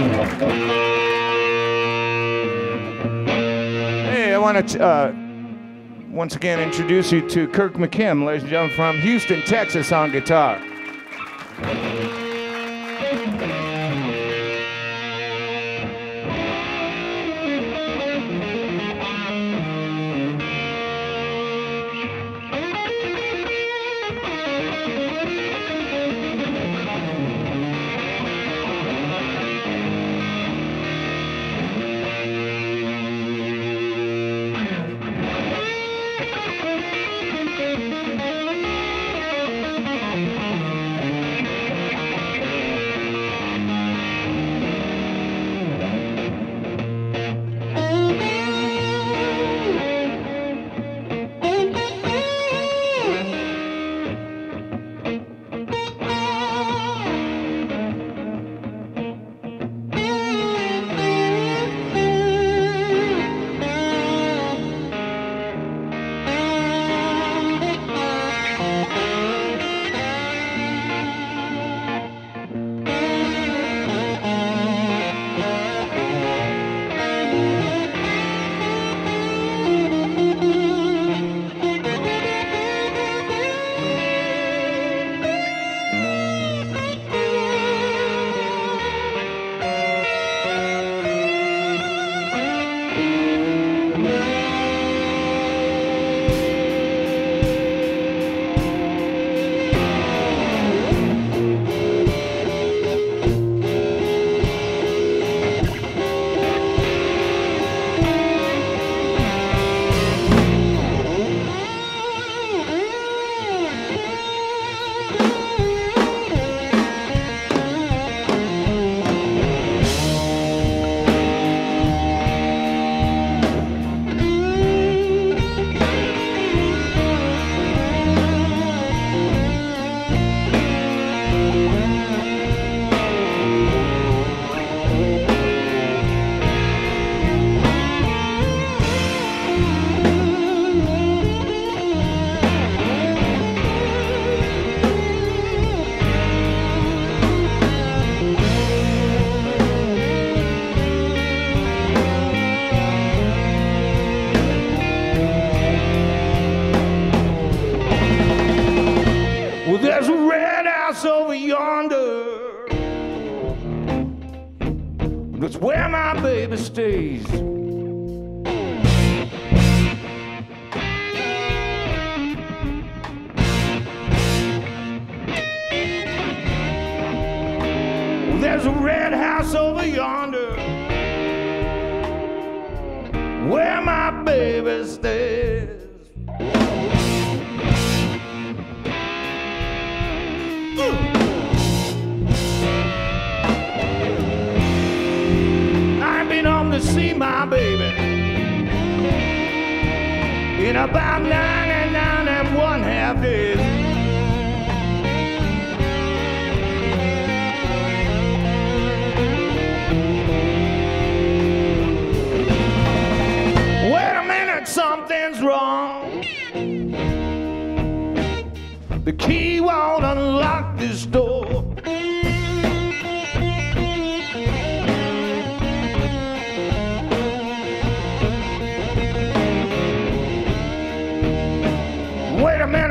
Hey, I want to uh, once again introduce you to Kirk McKim, ladies and gentlemen, from Houston, Texas, on guitar. Baby stays. There's a red house over yonder. Where my baby stays. I've in about nine and nine and one half days.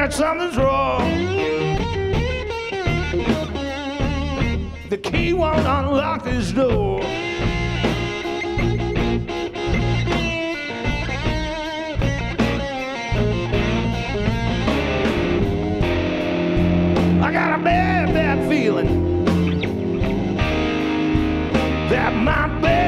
Minute, something's wrong. The key won't unlock this door. I got a bad, bad feeling that my baby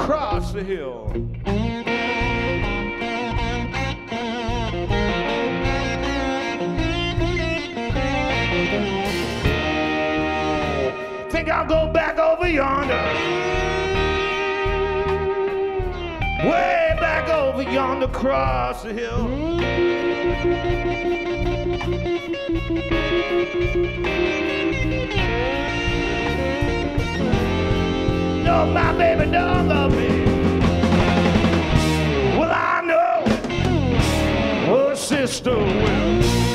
across the hill. Think I'll go back over yonder. Way back over yonder across the hill. No, my baby don't sister will.